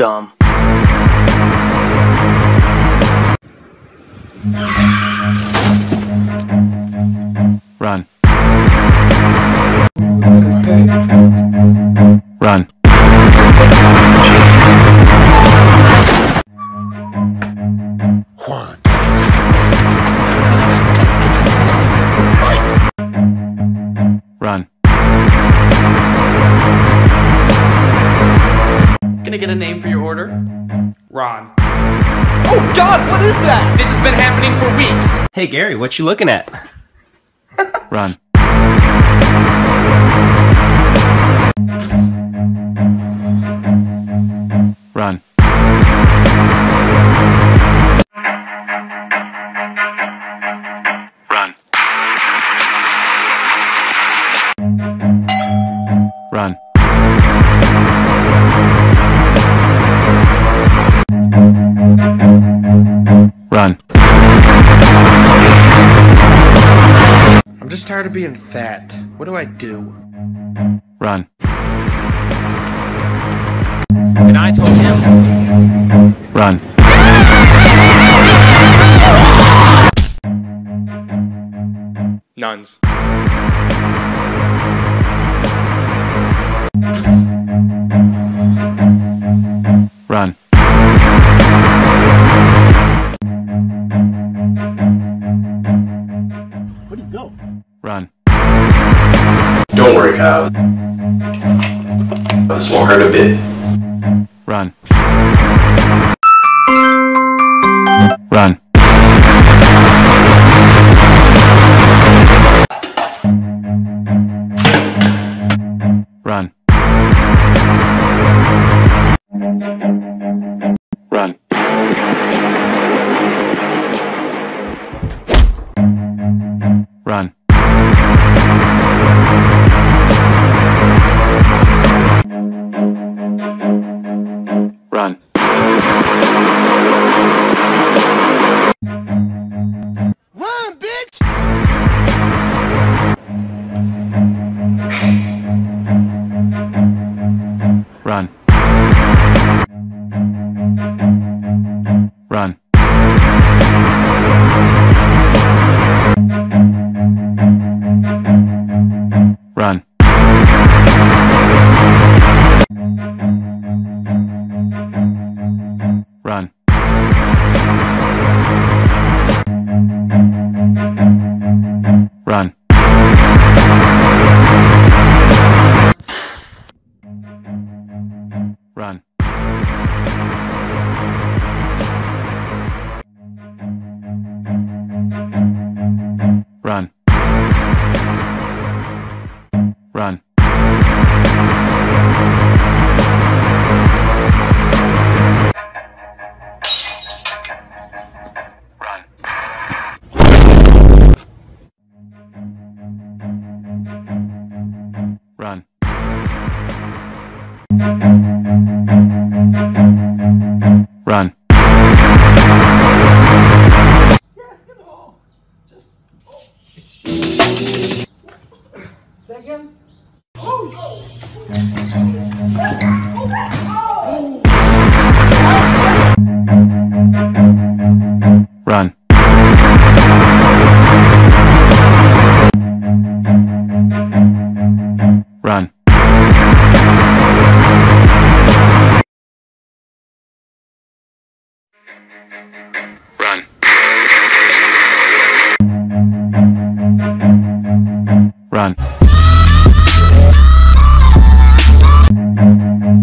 Gum. Run. Run. Gonna get a name for your order? Ron. Oh god, what is that? This has been happening for weeks. Hey Gary, what you looking at? Run. Just tired of being fat. What do I do? Run. And I told him. Run. Nuns. Run. Worry, Kyle. This won't hurt a bit. Run. Run. Run. Run. Run. Run. Run.